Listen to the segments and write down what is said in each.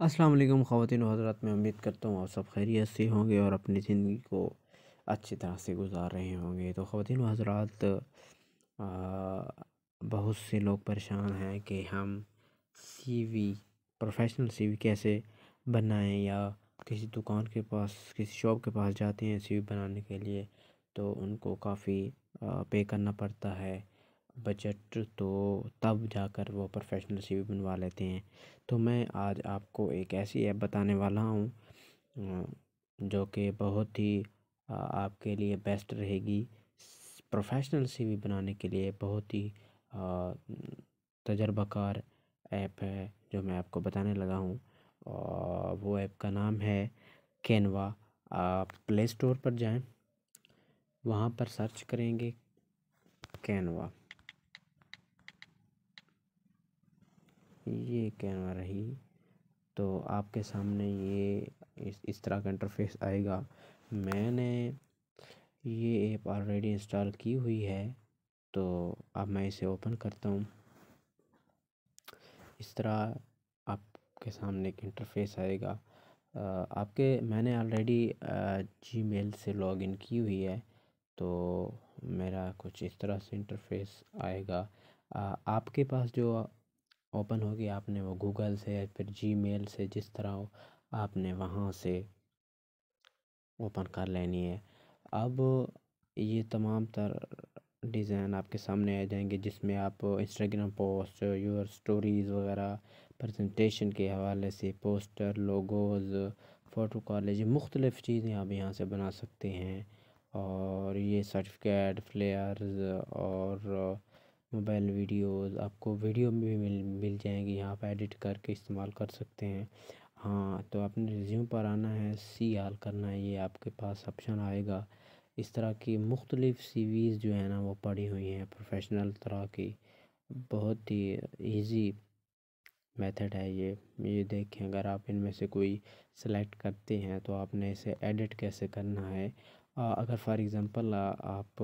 अस्सलाम वालेकुम ख़वातीन हज़रात, मैं उम्मीद करता हूँ आप सब खैरियत से होंगे और अपनी ज़िंदगी को अच्छी तरह से गुज़ार रहे होंगे। तो ख़वातीन हज़रात बहुत से लोग परेशान हैं कि हम सीवी प्रोफेशनल सीवी कैसे बनाएँ या किसी दुकान के पास, किसी शॉप के पास जाते हैं सीवी बनाने के लिए तो उनको काफ़ी पे करना पड़ता है। बजट तो तब जाकर वो प्रोफेशनल सीवी बनवा लेते हैं। तो मैं आज आपको एक ऐसी ऐप बताने वाला हूँ जो कि बहुत ही आपके लिए बेस्ट रहेगी। प्रोफेशनल सीवी बनाने के लिए बहुत ही तजर्बाकार ऐप है, जो मैं आपको बताने लगा हूँ। वो ऐप का नाम है कैनवा आप प्ले स्टोर पर जाएँ, वहाँ पर सर्च करेंगे कैनवा ये कैमरा रही तो आपके सामने ये इस इस तरह का इंटरफेस आएगा। मैंने ये ऐप ऑलरेडी इंस्टॉल की हुई है तो अब मैं इसे ओपन करता हूँ। इस तरह आपके सामने एक इंटरफेस आएगा। आपके, मैंने ऑलरेडी जी मेल से लॉगिन की हुई है तो मेरा कुछ इस तरह से इंटरफेस आएगा। आपके पास जो ओपन होगी आपने वो गूगल से या फिर जीमेल से जिस तरह हो, आपने वहाँ से ओपन कर लेनी है। अब ये तमाम तर डिज़ाइन आपके सामने आ जाएँगे, जिसमें आप इंस्टाग्राम पोस्ट यूर स्टोरीज़ वगैरह प्रेजेंटेशन के हवाले से पोस्टर लोगोज़ फ़ोटो कॉलेज मुख्तलिफ़ चीज़ें आप यहाँ से बना सकते हैं। और ये सर्टिफिकेट फ्लेयर्स और मोबाइल वीडियोस आपको वीडियो में भी मिल मिल जाएँगी यहाँ पर एडिट करके इस्तेमाल कर सकते हैं। हाँ तो आपने रिज्यूम पर आना है सी आल करना है ये आपके पास ऑप्शन आएगा। इस तरह की मुख्तलिफ़ सीवीज़ जो है ना वो पड़ी हुई हैं प्रोफेशनल तरह की। बहुत ही ईजी मेथड है ये। ये देखें अगर आप इनमें से कोई सेलेक्ट करते हैं तो आपने इसे एडिट कैसे करना है? आ, अगर फॉर एग्ज़ाम्पल आप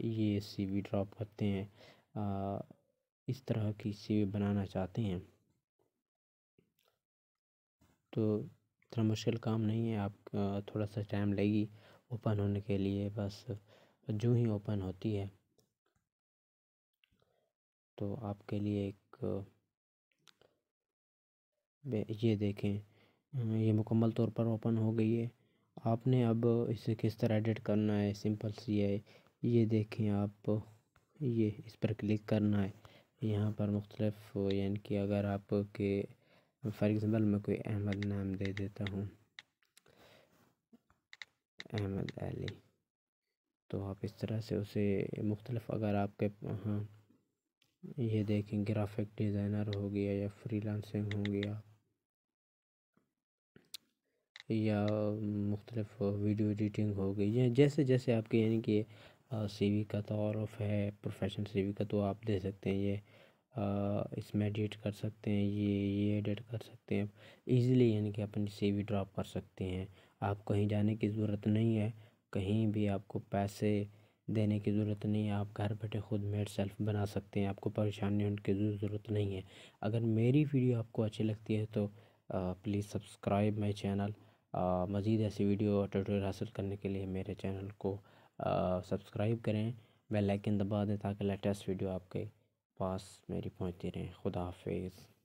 ये सीवी ड्रॉप करते हैं इस तरह की सी बनाना चाहते हैं। तो इतना मुश्किल काम नहीं है, आप थोड़ा सा टाइम लेगी ओपन होने के लिए, बस जो ही ओपन होती है। तो आपके लिए एक ये देखें ये मुकम्मल तौर पर ओपन हो गई है। आपने अब इसे किस तरह एडिट करना है, सिंपल सी है, ये देखें आप। ये इस पर क्लिक करना है। यहाँ पर मुख्तलिफ़, यानी कि अगर आपके, फॉर एग्ज़ाम्पल मैं कोई अहमद नाम दे देता हूँ। अहमद अली। तो आप इस तरह से उसे मुख्तलिफ़, अगर आपके हाँ ये देखें, ग्राफिक डिज़ाइनर हो गया या फ्रीलांसिंग हो गया। या मुख्तलिफ़ वीडियो एडिटिंग हो गई, या जैसे जैसे आपके, यानी कि सीवी का तारफ़ है, प्रोफेशनल सीवी का तो आप दे सकते हैं ये। इसमें एडिट कर सकते हैं, ये ये एडिट कर सकते हैं। इजीली यानी कि अपनी सी वी ड्रॉप कर सकते हैं। आप कहीं जाने की ज़रूरत नहीं है, कहीं भी आपको पैसे देने की ज़रूरत नहीं है, आप घर बैठे खुद मेड सेल्फ बना सकते हैं, आपको परेशानी होने की ज़रूरत नहीं है। अगर मेरी वीडियो आपको अच्छी लगती है तो प्लीज़ सब्सक्राइब माई चैनल। मज़ीद ऐसी वीडियो और ट्यूटोरियल हासिल करने के लिए मेरे चैनल को सब्सक्राइब करें, बेल आइकन दबा दें ताकि लेटेस्ट वीडियो आपके पास मेरी पहुँचती रहे। खुदा हाफिज़।